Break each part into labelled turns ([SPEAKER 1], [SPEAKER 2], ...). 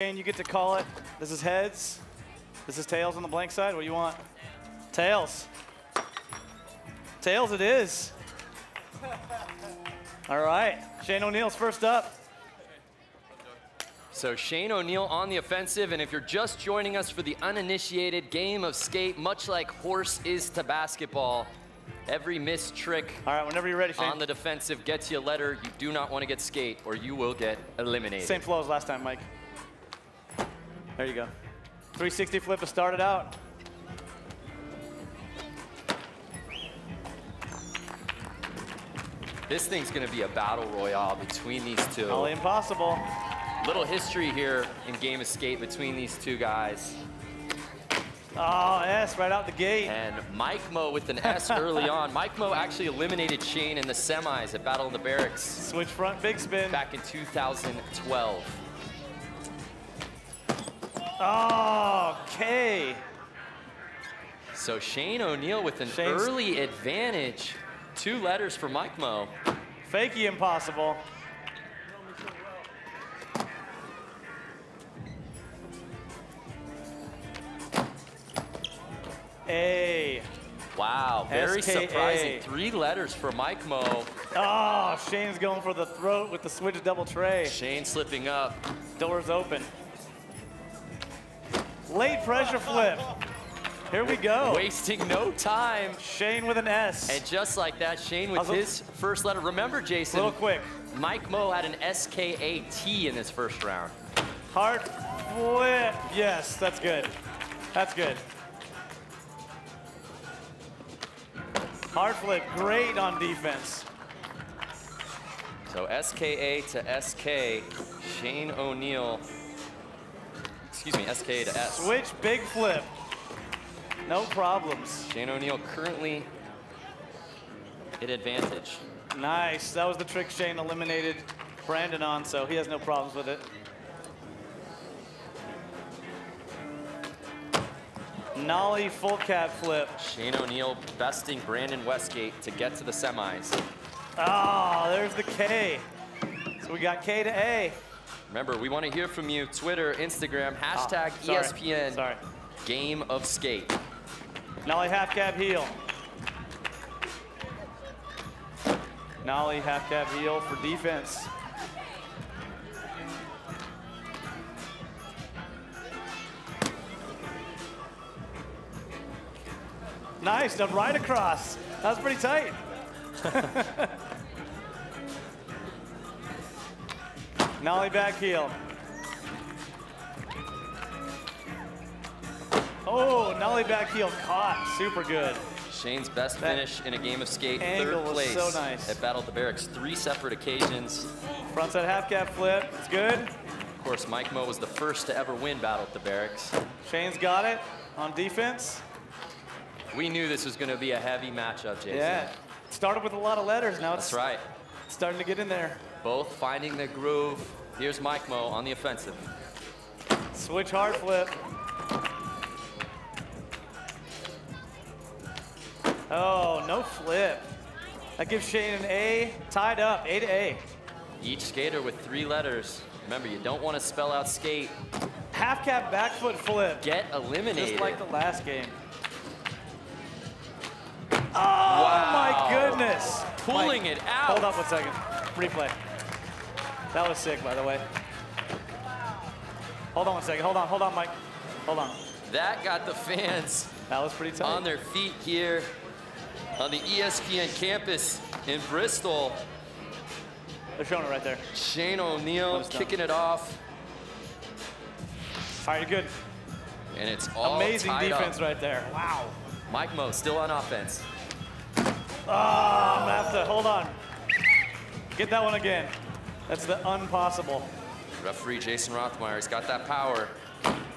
[SPEAKER 1] Shane, you get to call it. This is heads. This is tails on the blank side. What do you want? Tails. Tails it is. All right. Shane O'Neill's first up.
[SPEAKER 2] So Shane O'Neill on the offensive, and if you're just joining us for the uninitiated game of skate, much like horse is to basketball, every missed trick
[SPEAKER 1] All right, whenever you're ready, Shane.
[SPEAKER 2] on the defensive gets you a letter. You do not want to get skate, or you will get eliminated.
[SPEAKER 1] Same flow as last time, Mike. There you go. 360 flip to start it out.
[SPEAKER 2] This thing's going to be a battle royale between these two.
[SPEAKER 1] Ollie impossible.
[SPEAKER 2] Little history here in game skate between these two guys.
[SPEAKER 1] Oh, S right out the gate.
[SPEAKER 2] And Mike Mo with an S early on. Mike Mo actually eliminated Shane in the semis at Battle of the Berrics
[SPEAKER 1] Switch front big spin.
[SPEAKER 2] back in 2012.
[SPEAKER 1] Oh, K.
[SPEAKER 2] So Shane O'Neill with an
[SPEAKER 1] Shane's-
[SPEAKER 2] early advantage. Two letters for Mike Mo.
[SPEAKER 1] Fakey impossible. A.
[SPEAKER 2] Wow, very
[SPEAKER 1] SKA.
[SPEAKER 2] surprising. Three letters for Mike Mo.
[SPEAKER 1] Oh, Shane's going for the throat with the switch double tray.
[SPEAKER 2] Shane slipping up.
[SPEAKER 1] Doors open. Late pressure flip. Here we go.
[SPEAKER 2] Wasting no time.
[SPEAKER 1] Shane with an S.
[SPEAKER 2] And just like that, Shane with his first letter. Remember, Jason,
[SPEAKER 1] Little quick.
[SPEAKER 2] Mike Mo had an SKAT in his first round.
[SPEAKER 1] Hard flip. Yes, that's good. That's good. Hard flip, great on defense.
[SPEAKER 2] So SKA to SK, Shane O'Neill. Excuse me, SKA to S.
[SPEAKER 1] Switch, big flip. No problems.
[SPEAKER 2] Shane O'Neill currently at advantage.
[SPEAKER 1] Nice. That was the trick Shane eliminated Brandon on, so he has no problems with it. Nollie full cab flip.
[SPEAKER 2] Shane O'Neill besting Brandon Westgate to get to the semis.
[SPEAKER 1] Oh, there's the K. So we got K to A.
[SPEAKER 2] Remember, we want to hear from you. Twitter, Instagram, ah, hashtag E
[SPEAKER 1] sorry.
[SPEAKER 2] ESPN
[SPEAKER 1] Sorry.
[SPEAKER 2] Game of Skate.
[SPEAKER 1] Nollie half cab heel. Nollie half cab heel for defense. Nice, done right across. That was pretty tight. Nollie back heel. Oh, Nollie back heel caught. Super good.
[SPEAKER 2] Shane's best
[SPEAKER 1] That
[SPEAKER 2] finish in a game of skate,
[SPEAKER 1] angle
[SPEAKER 2] third
[SPEAKER 1] was
[SPEAKER 2] place
[SPEAKER 1] so nice.
[SPEAKER 2] at Battle of the Berrics. Three separate occasions.
[SPEAKER 1] Frontside half cab flip. It's good.
[SPEAKER 2] Of course, Mike Mo was the first to ever win Battle at the Berrics.
[SPEAKER 1] Shane's got it on defense.
[SPEAKER 2] We knew this was going to be a heavy matchup, Jason.
[SPEAKER 1] Yeah. Started with a lot of letters. Now
[SPEAKER 2] That's
[SPEAKER 1] it's
[SPEAKER 2] right.
[SPEAKER 1] Starting to get in there.
[SPEAKER 2] Both finding the groove. Here's Mike Mo on the offensive.
[SPEAKER 1] Switch hard flip. Oh, no flip. That gives Shane an A, tied up, A to A.
[SPEAKER 2] Each skater with three letters. Remember, you don't want to spell out skate.
[SPEAKER 1] Half cab back foot flip,
[SPEAKER 2] Get eliminated.
[SPEAKER 1] just like the last game.
[SPEAKER 2] Pulling
[SPEAKER 1] Mike,
[SPEAKER 2] it out.
[SPEAKER 1] Hold up one second. Replay. That was sick, by the way. Hold on one second. Hold on, hold on, Mike. Hold on.
[SPEAKER 2] That got the fans
[SPEAKER 1] That was pretty tight.
[SPEAKER 2] on their feet here on the ESPN campus in Bristol.
[SPEAKER 1] They're showing it right there.
[SPEAKER 2] Shane O'Neill kicking it off,
[SPEAKER 1] All right, you're good.
[SPEAKER 2] and it's all
[SPEAKER 1] Amazing defense
[SPEAKER 2] up.
[SPEAKER 1] right there. Wow.
[SPEAKER 2] Mike Mo still on offense.
[SPEAKER 1] Oh, I'm gonna have to, hold on. Get that one again. That's the unpossible.
[SPEAKER 2] Referee Jason Rothmeyer, he's got that power.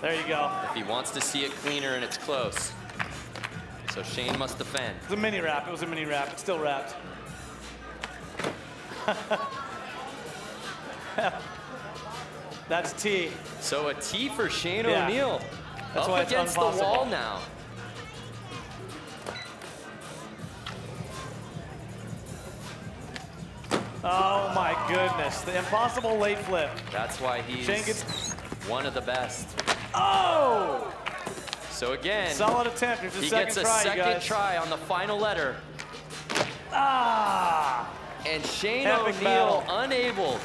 [SPEAKER 1] There you go.
[SPEAKER 2] If he wants to see it cleaner and it's close. So Shane must defend.
[SPEAKER 1] It's a mini wrap. It was a mini wrap. It's still wrapped. That's T.
[SPEAKER 2] So a T for Shane
[SPEAKER 1] Yeah.
[SPEAKER 2] O'Neill.
[SPEAKER 1] That's
[SPEAKER 2] Up
[SPEAKER 1] why it's
[SPEAKER 2] against the wall now.
[SPEAKER 1] Oh my goodness. The impossible late flip.
[SPEAKER 2] That's why he's one of the best.
[SPEAKER 1] Oh!
[SPEAKER 2] So again,
[SPEAKER 1] Solid attempt. His
[SPEAKER 2] he
[SPEAKER 1] second
[SPEAKER 2] gets a
[SPEAKER 1] try,
[SPEAKER 2] second try on the final letter.
[SPEAKER 1] Ah!
[SPEAKER 2] And Shane
[SPEAKER 1] O'Neill
[SPEAKER 2] unable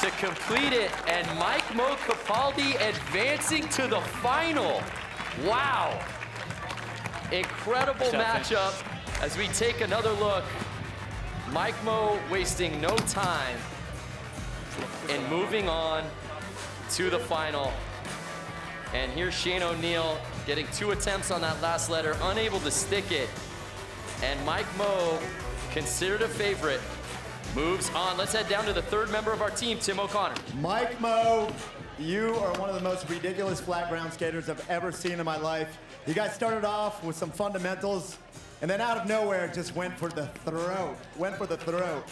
[SPEAKER 2] to complete it, and Mike Mo Capaldi advancing to the final. Wow. Incredible
[SPEAKER 1] Good job, Finn.
[SPEAKER 2] matchup as we take another look. Mike Mo wasting no time and moving on to the final. And here's Shane O'Neill getting two attempts on that last letter, unable to stick it. And Mike Mo, considered a favorite, moves on. Let's head down to the third member of our team, Tim O'Connor.
[SPEAKER 3] Mike Mo, you are one of the most ridiculous flat ground skaters I've ever seen in my life. You guys started off with some fundamentals, and then out of nowhere just went for the throat. Went for the throat.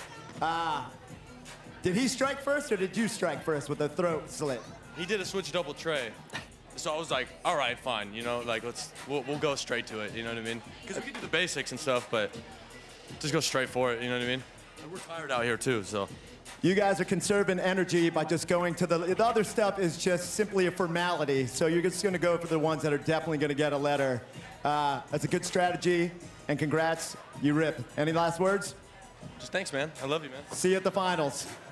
[SPEAKER 3] Ah. did he strike first, or did you strike first with the throat slit?
[SPEAKER 4] He did a switch double tray. So I was like, all right, fine, you know, like let's we'll, we'll go straight to it, you know what I mean? Because we can do the basics and stuff, but just go straight for it, you know what I mean? And we're tired out here too, so.
[SPEAKER 3] You guys are conserving energy by just going to the. The other stuff is just simply a formality. So you're just going to go for the ones that are definitely going to get a letter. Uh, that's a good strategy, and congrats. You rip. Any last words?
[SPEAKER 4] Just thanks, man. I love you, man.
[SPEAKER 3] See you at the finals.